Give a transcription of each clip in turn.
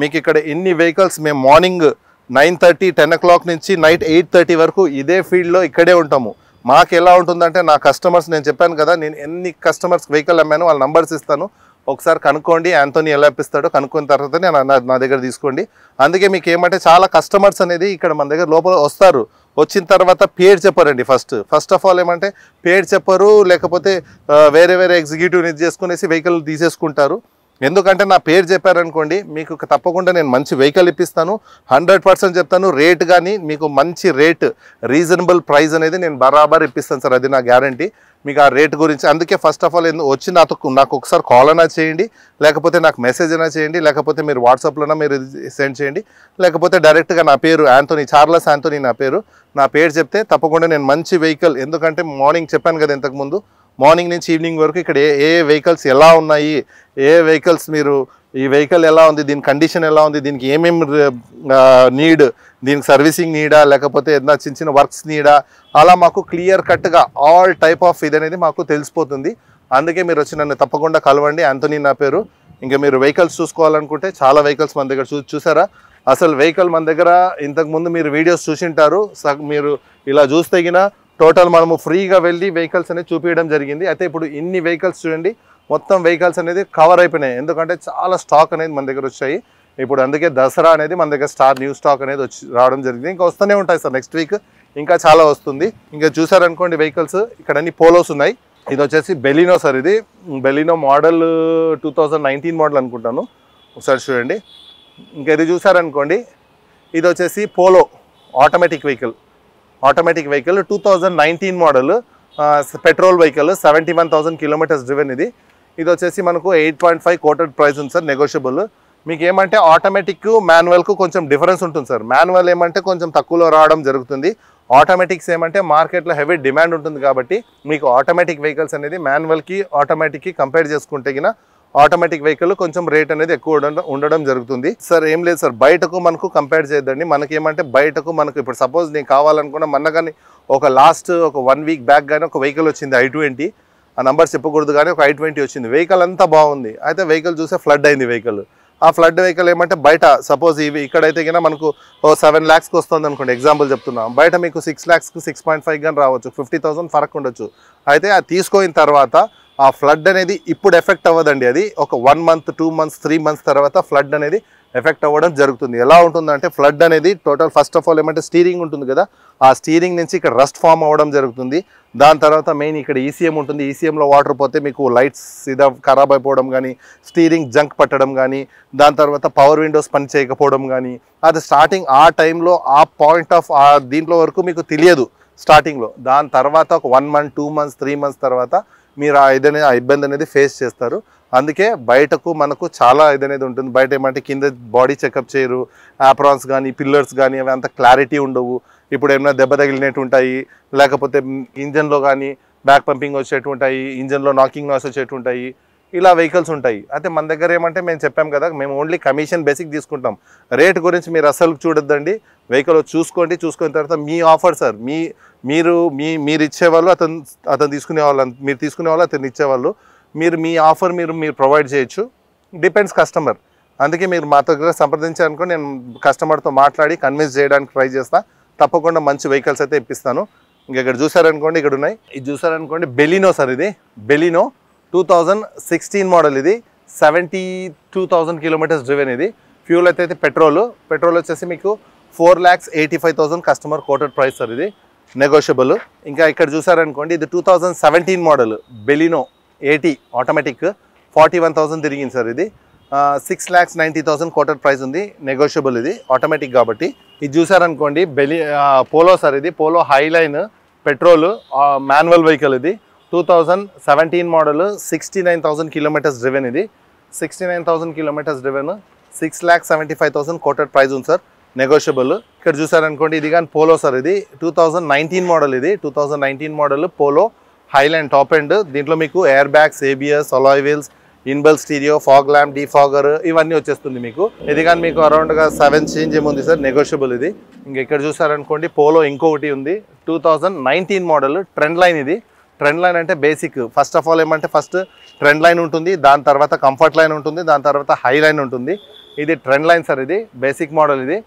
మీకు ఇక్కడ ఎన్ని వెహికల్స్ మేము morning nine thirty ten o'clock నుంచి నైట్ ఎయిట్ థర్టీ వరకు ఇదే ఫీల్డ్లో ఇక్కడే ఉంటాము. మాకు ఎలా ఉంటుందంటే నా కస్టమర్స్ నేను చెప్పాను కదా నేను ఎన్ని కస్టమర్స్ వెహికల్ అమ్మాను వాళ్ళ నంబర్స్ ఇస్తాను. ఒకసారి కనుక్కోండి యాంతోని ఎలా ఇప్పిస్తాడో కనుక్కున్న తర్వాత నేను నా దగ్గర తీసుకోండి. అందుకే మీకు ఏమంటే చాలా కస్టమర్స్ అనేది ఇక్కడ మన దగ్గర లోపల వస్తారు. వచ్చిన తర్వాత పేరు చెప్పారండి ఫస్ట్ ఫస్ట్ ఆఫ్ ఆల్ ఏమంటే పేరు చెప్పరు లేకపోతే వేరే వేరే ఎగ్జిక్యూటివ్ ఇది చేసుకునేసి వెహికల్ తీసేసుకుంటారు. ఎందుకంటే నా పేరు చెప్పారనుకోండి మీకు తప్పకుండా నేను మంచి వెహికల్ ఇప్పిస్తాను. హండ్రెడ్ పర్సెంట్ చెప్తాను రేట్ కానీ మీకు మంచి రేట్ రీజనబుల్ ప్రైస్ అనేది నేను బరాబర్ ఇప్పిస్తాను సార్ అది నా గ్యారంటీ మీకు ఆ రేట్ గురించి అందుకే ఫస్ట్ ఆఫ్ ఆల్ వచ్చి నాతో నాకు ఒకసారి కాల్ అయినా చేయండి లేకపోతే నాకు మెసేజ్ అయినా చేయండి లేకపోతే మీరు వాట్సాప్లోనా మీరు సెండ్ చేయండి లేకపోతే డైరెక్ట్గా నా పేరు యాంతోనీ చార్లస్ యాంతోనీ నా పేరు. నా పేరు చెప్తే తప్పకుండా నేను మంచి వెహికల్ ఎందుకంటే మార్నింగ్ చెప్పాను కదా ఇంతకుముందు మార్నింగ్ నుంచి ఈవినింగ్ వరకు ఇక్కడ ఏ ఏ వెహికల్స్ ఎలా ఉన్నాయి? ఏ వెహికల్స్ మీరు ఈ వెహికల్ ఎలా ఉంది? దీని కండిషన్ ఎలా ఉంది? దీనికి ఏమేమి నీడ్ దీనికి సర్వీసింగ్ నీడా లేకపోతే ఏదైనా చిన్న చిన్న వర్క్స్ నీడా అలా మాకు క్లియర్ కట్గా ఆల్ టైప్ ఆఫ్ ఇది అనేది మాకు తెలిసిపోతుంది. అందుకే మీరు వచ్చి నన్ను తప్పకుండా కలవండి. ఆంటోనీ నా పేరు. ఇంకా మీరు వెహికల్స్ చూసుకోవాలనుకుంటే చాలా వెహికల్స్ మన దగ్గర చూ చూసారా? అసలు వెహికల్ మన దగ్గర ఇంతకుముందు మీరు వీడియోస్ చూసింటారు. సగ- మీరు ఇలా చూస్తే టోటల్ మనము ఫ్రీగా వెళ్ళి వెహికల్స్ అనేది చూపించడం జరిగింది. అయితే ఇప్పుడు ఇన్ని వెహికల్స్ చూడండి మొత్తం వెహికల్స్ అనేది కవర్ అయిపోయినాయి. ఎందుకంటే చాలా స్టాక్ అనేది మన దగ్గర వచ్చాయి. ఇప్పుడు అందుకే దసరా అనేది మన దగ్గర స్టార్ న్యూ స్టాక్ అనేది వచ్చి రావడం జరిగింది. ఇంకా వస్తూనే ఉంటాయి సార్ నెక్స్ట్ వీక్ ఇంకా చాలా వస్తుంది. ఇంకా చూసారనుకోండి వెహికల్స్ ఇక్కడ అన్ని పోలోస్ ఉన్నాయి. ఇది వచ్చేసి బెలినో సార్ ఇది. Baleno model two nineteen model అనుకుంటాను. ఒకసారి చూడండి. ఇంకా ఇది చూసారనుకోండి. ఇది వచ్చేసి Polo automatic vehicle automatic vehicle two thousand nineteen model petrol vehicle seventy one thousand kilometres driven ఇది. ఇది వచ్చేసి మనకు eight point five quoted price ఉంది సార్ నెగోషియబుల్ మీకు ఏమంటే ఆటోమేటిక్ మాన్యువల్కు కొంచెం డిఫరెన్స్ ఉంటుంది సార్. మాన్యువల్ ఏమంటే కొంచెం తక్కువలో రావడం జరుగుతుంది. ఆటోమేటిక్స్ ఏమంటే మార్కెట్లో హెవీ డిమాండ్ ఉంటుంది కాబట్టి మీకు ఆటోమేటిక్ వెహికల్స్ అనేది మాన్యువల్కి ఆటోమేటిక్కి కంపేర్ చేసుకుంటే గిన ఆటోమేటిక్ వెహికల్ కొంచెం రేట్ అనేది ఎక్కువ ఉండడం ఉండడం జరుగుతుంది. సార్ ఏం లేదు సార్ బయటకు మనకు కంపేర్ చేయొద్దండి. మనకి ఏమంటే బయటకు మనకు ఇప్పుడు సపోజ్ నేను కావాలనుకున్న మన కానీ ఒక లాస్ట్ ఒక వన్ వీక్ బ్యాక్ కానీ ఒక వెహికల్ వచ్చింది ఐ ట్వంటీ ఆ నంబర్ చెప్పకూడదు కానీ ఒక ఐ ట్వంటీ వచ్చింది. వెహికల్ అంతా బాగుంది. అయితే వెహికల్ చూస్తే ఫ్లడ్ అయింది వెహికల్ ఆ ఫ్లడ్ వెహికల్ ఏమంటే బయట సపోజ్ ఇవి ఇక్కడైతే కన్నా మనకు ఓ సెవెన్ ల్యాక్స్కి వస్తుంది అనుకోండి. ఎగ్జాంపుల్ చెప్తున్నాం. బయట మీకు సిక్స్ ల్యాక్స్కి సిక్స్ పాయింట్ ఫైవ్ కానీ రావచ్చు. ఫిఫ్టీ థౌసండ్ ఫరక్ ఉండొచ్చు. అయితే అది తీసుకున్న తర్వాత ఆ ఫ్లడ్ అనేది ఇప్పుడు ఎఫెక్ట్ అవ్వదండి అది. ఒక one month two months three months తర్వాత ఫ్లడ్ అనేది ఎఫెక్ట్ అవ్వడం జరుగుతుంది. ఎలా ఉంటుందంటే ఫ్లడ్ అనేది టోటల్ ఫస్ట్ ఆఫ్ ఆల్ ఏమంటే స్టీరింగ్ ఉంటుంది కదా ఆ స్టీరింగ్ నుంచి ఇక్కడ రస్ట్ ఫామ్ అవ్వడం జరుగుతుంది. దాని తర్వాత మెయిన్ ఇక్కడ ఈసీఎం ఉంటుంది. ఈసీఎంలో వాటర్ పోతే మీకు లైట్స్ ఇదా ఖరాబ్ అయిపోవడం కానీ స్టీరింగ్ జంక్ పట్టడం కానీ దాని తర్వాత పవర్ విండోస్ పని చేయకపోవడం కానీ అది స్టార్టింగ్ ఆ టైంలో ఆ పాయింట్ ఆఫ్ ఆ దీంట్లో వరకు మీకు తెలియదు స్టార్టింగ్లో దాని తర్వాత ఒక one month two months three months తర్వాత మీరు ఆ ఇదనే ఆ ఇబ్బంది అనేది ఫేస్ చేస్తారు. అందుకే బయటకు మనకు చాలా ఇది అనేది ఉంటుంది. బయట ఏమంటే కింద బాడీ చెకప్ చేయరు. ఆప్రాన్స్ కానీ పిల్లర్స్ కానీ అవి అంత క్లారిటీ ఉండవు. ఇప్పుడు ఏమైనా దెబ్బ తగిలినట్టు ఉంటాయి. లేకపోతే ఇంజన్లో కానీ బ్యాక్ పంపింగ్ వచ్చేటుంటాయి ఇంజన్లో నాకింగ్ నాయిస్ వచ్చేటుంటాయి ఇలా వెహికల్స్ ఉంటాయి. అయితే మన దగ్గర ఏమంటే మేము చెప్పాం కదా మేము ఓన్లీ కమిషన్ బేసిక్ తీసుకుంటాం. రేట్ గురించి మీరు అసలు చూడొద్దండి. వెహికల్ చూసుకోండి చూసుకున్న తర్వాత మీ ఆఫర్ సార్ మీ మీరు మీ మీరు ఇచ్చేవాళ్ళు అతను అతను తీసుకునే వాళ్ళు మీరు తీసుకునే వాళ్ళు అతను ఇచ్చేవాళ్ళు. మీరు మీ ఆఫర్ మీరు మీరు ప్రొవైడ్ చేయొచ్చు. డిపెండ్స్ కస్టమర్ అందుకే మీరు మా దగ్గర సంప్రదించారనుకో నేను కస్టమర్తో మాట్లాడి కన్విన్స్ చేయడానికి ట్రై చేస్తా. తప్పకుండా మంచి వెహికల్స్ అయితే ఇప్పిస్తాను. ఇంక ఇక్కడ చూసారనుకోండి ఇక్కడ ఉన్నాయి. ఇది చూసారనుకోండి బెలినో సార్ ఇది. Baleno two thousand sixteen model ఇది. Seventy two thousand kilometres driven ఇది. ఫ్యూల్ అయితే పెట్రోల్. పెట్రోల్ వచ్చేసి మీకు four lakhs eighty five thousand customer quoted price sir ఇది. నెగోషియబుల్ ఇంకా ఇక్కడ చూసారనుకోండి ఇది two thousand seventeen model. Baleno eighty automatic forty one thousand తిరిగింది సార్ ఇది. Six lakhs ninety thousand quoted price ఉంది. నెగోషియబుల్ ఇది. ఆటోమేటిక్ కాబట్టి. ఇది చూసారనుకోండి బెలి పోలో సార్ ఇది. Polo Highline petrol manual vehicle ఇది. Two thousand seventeen model sixty nine thousand kilometres driven ఇది. Sixty nine thousand kilometres driven six lakh seventy five thousand quoted price ఉంది సార్ నెగోషియబుల్ ఇక్కడ చూసారనుకోండి ఇది కానీ పోలో సార్ ఇది. Two thousand nineteen model ఇది. Two thousand nineteen model Polo Highline top end దీంట్లో మీకు air bags ABS alloy wheels inbuilt stereo fog lamp defogger ఇవన్నీ వచ్చేస్తుంది మీకు. ఇది కానీ మీకు అరౌండ్గా సెవెన్ చేంజ్ ఏముంది సార్ నెగోషియబుల్ ఇది. ఇంక ఇక్కడ చూసారనుకోండి పోలో ఇంకొకటి ఉంది. Two thousand nineteen model Trendline ఇది. ట్రెండ్ లైన్ అంటే బేసిక్. ఫస్ట్ ఆఫ్ ఆల్ ఏమంటే ఫస్ట్ ట్రెండ్ లైన్ ఉంటుంది దాని తర్వాత కంఫర్ట్ లైన్ ఉంటుంది దాని తర్వాత హై లైన్ ఉంటుంది. ఇది ట్రెండ్ లైన్ సార్ ఇది బేసిక్ మోడల్ ఇది.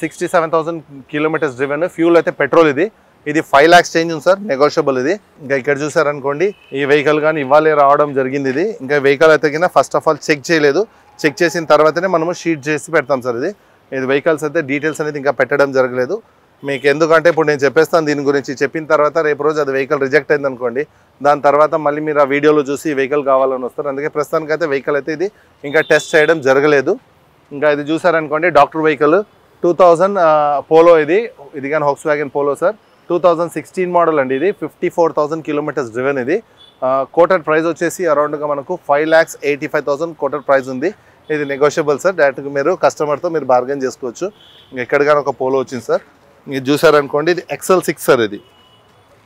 Sixty seven thousand kilometres driven fuel అయితే పెట్రోల్ ఇది. ఇది ఫైవ్ ల్యాక్స్ చేంజ్ ఉంది సార్ నెగోషియబుల్ ఇది. ఇంకా ఇక్కడ చూసారనుకోండి ఈ వెహికల్ కానీ ఇవ్వాలి రావడం జరిగింది ఇది. ఇంకా వెహికల్ అయితే కింద ఫస్ట్ ఆఫ్ ఆల్ చెక్ చేయలేదు. చెక్ చేసిన తర్వాతనే మనము షీట్ చేసి పెడతాం సార్ ఇది. ఇది వెహికల్స్ అయితే డీటెయిల్స్ అనేది ఇంకా పెట్టడం జరగలేదు. మీకు ఎందుకంటే ఇప్పుడు నేను చెప్పేస్తాను దీని గురించి. చెప్పిన తర్వాత రేపు రోజు అది వెహికల్ రిజెక్ట్ అయింది అనుకోండి. దాని తర్వాత మళ్ళీ మీరు ఆ వీడియోలో చూసి వెహికల్ కావాలని వస్తారు. అందుకే ప్రస్తుతానికి అయితే వెహికల్ అయితే ఇది ఇంకా టెస్ట్ చేయడం జరగలేదు. ఇంకా ఇది చూసారనుకోండి doctor vehicle two thousand Polo ఇది. ఇది కానీ Volkswagen Polo sir two thousand sixteen model అండి ఇది. Fifty four thousand kilometres driven ఇది కోటర్ ప్రైస్ వచ్చేసి అరౌండ్గా మనకు five lakhs eighty five thousand quoted price ఉంది. ఇది నెగోషియబుల్ సార్ డైరెక్ట్గా మీరు కస్టమర్తో మీరు బార్గెన్ చేసుకోవచ్చు. ఇంకా ఎక్కడికైనా ఒక పోలో వచ్చింది సార్ ఇది చూసారనుకోండి ఇది ఎక్సెల్ సిక్స్ సార్ ఇది.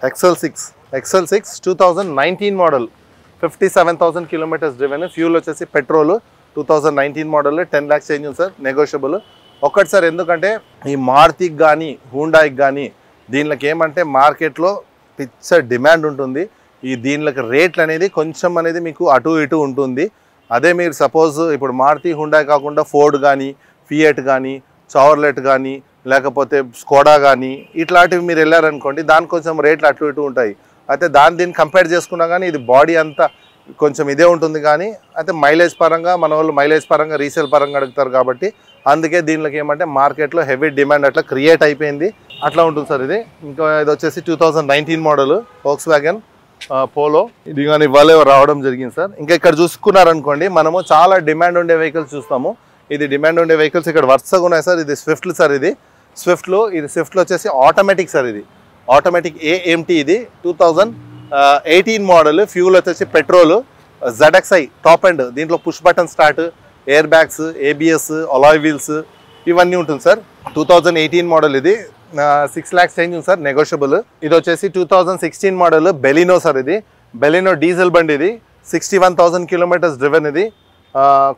XL six XL six two thousand nineteen model fifty seven thousand kilometres driven fuel వచ్చేసి petrol two thousand nineteen model ten lakhs change ఉంది సార్ నెగోషియబుల్ ఒకటి సార్ ఎందుకంటే ఈ మారుతికి కానీ హూండాయికి కానీ దీనికి ఏమంటే మార్కెట్లో పిచ్చ డిమాండ్ ఉంటుంది. ఈ దీనికి రేట్లు అనేది కొంచెం అనేది మీకు అటు ఇటు ఉంటుంది. అదే మీరు సపోజ్ ఇప్పుడు మారుతి హుండాయ్ కాకుండా ఫోర్డ్ కానీ ఫియట్ కానీ చవర్లెట్ కానీ లేకపోతే స్కోడా కానీ ఇట్లాంటివి మీరు వెళ్ళారనుకోండి దాని కొంచెం రేట్లు అటు ఇటు ఉంటాయి. అయితే దాని దీన్ని కంపేర్ చేసుకున్నా కానీ ఇది బాడీ అంతా కొంచెం ఇదే ఉంటుంది కానీ అయితే మైలేజ్ పరంగా మన వాళ్ళు మైలేజ్ పరంగా రీసేల్ పరంగా అడుగుతారు కాబట్టి అందుకే దీనిలోకి ఏమంటే మార్కెట్లో హెవీ డిమాండ్ అట్లా క్రియేట్ అయిపోయింది. అట్లా ఉంటుంది సార్ ఇది. ఇంకా ఇది వచ్చేసి two thousand nineteen model Volkswagen Polo ఇది కానీ ఇవాళ రావడం జరిగింది సార్. ఇంకా ఇక్కడ చూసుకున్నారనుకోండి మనము చాలా డిమాండ్ ఉండే వెహికల్స్ చూస్తాము. ఇది డిమాండ్ ఉండే వెహికల్స్ ఇక్కడ వరుసగా ఉన్నాయి సార్. ఇది స్విఫ్ట్లు సార్ ఇది. స్విఫ్ట్లో ఇది స్విఫ్ట్లో వచ్చేసి ఆటోమేటిక్ సార్ ఇది. ఆటోమేటిక్ ఏఎంటీ ఇది. Two thousand eighteen model fuel వచ్చేసి పెట్రోల్ జెడ్ఎక్స్ఐ టాప్ అండ్ దీంట్లో push button start air bags ABS alloy wheels ఇవన్నీ ఉంటుంది sir two thousand eighteen model ఇది. సిక్స్ ల్యాక్స్ చేంజ్ ఉంది సార్ నెగోషియబుల్ ఇది వచ్చేసి two thousand sixteen model Baleno sir ఇది. Baleno diesel బండి ఇది. Sixty one thousand kilometres driven ఇది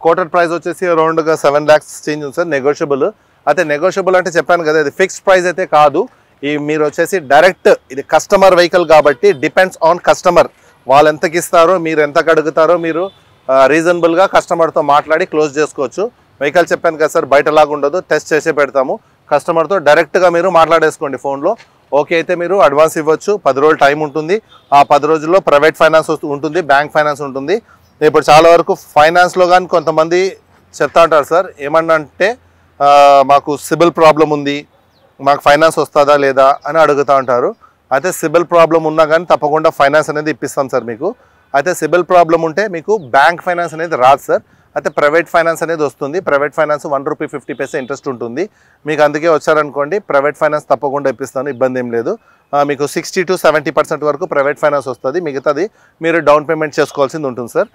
కోటర్ ప్రైస్ వచ్చేసి అరౌండ్గా సెవెన్ ల్యాక్స్ చేంజ్ ఉంది సార్ నెగోషియబుల్ అయితే నెగోషియబుల్ అంటే చెప్పాను కదా ఇది ఫిక్స్డ్ ప్రైస్ అయితే కాదు. ఈ మీరు వచ్చేసి డైరెక్ట్ ఇది కస్టమర్ వెహికల్ కాబట్టి డిపెండ్స్ ఆన్ కస్టమర్ వాళ్ళు ఎంతకి ఇస్తారో మీరు ఎంతకు అడుగుతారో మీరు రీజనబుల్గా కస్టమర్తో మాట్లాడి క్లోజ్ చేసుకోవచ్చు. వెహికల్ చెప్పాను కదా సార్ బయటలాగా ఉండదు టెస్ట్ చేసే పెడతాము. కస్టమర్తో డైరెక్ట్గా మీరు మాట్లాడేసుకోండి ఫోన్లో ఓకే అయితే మీరు అడ్వాన్స్ ఇవ్వచ్చు పది రోజులు టైం ఉంటుంది. ఆ పది రోజుల్లో ప్రైవేట్ ఫైనాన్స్ వస్తు- ఉంటుంది బ్యాంక్ ఫైనాన్స్ ఉంటుంది. ఇప్పుడు చాలా వరకు ఫైనాన్స్లో కానీ కొంతమంది చెప్తా ఉంటారు సార్ ఏమన్నా అంటే మాకు సిబిల్ ప్రాబ్లం ఉంది మాకు ఫైనాన్స్ వస్తుందా లేదా అని అడుగుతూ ఉంటారు. అయితే సిబిల్ ప్రాబ్లం ఉన్నా కానీ తప్పకుండా ఫైనాన్స్ అనేది ఇప్పిస్తాం సార్ మీకు. అయితే సిబిల్ ప్రాబ్లం ఉంటే మీకు బ్యాంక్ ఫైనాన్స్ అనేది రాదు సార్. అయితే ప్రైవేట్ ఫైనాన్స్ అనేది వస్తుంది. Private finance one rupee fifty paisa interest ఉంటుంది. మీకు అందుకే వచ్చారనుకోండి ప్రైవేట్ ఫైనాన్స్ తప్పకుండా ఇప్పిస్తాను ఇబ్బంది ఏం లేదు. మీకు సిక్స్టీ టు సెవెంటీ పర్సెంట్ వరకు ప్రైవేట్ ఫైనాన్స్ వస్తుంది. మిగతాది మీరు డౌన్ పేమెంట్ చేసుకోవాల్సింది ఉంటుంది సార్.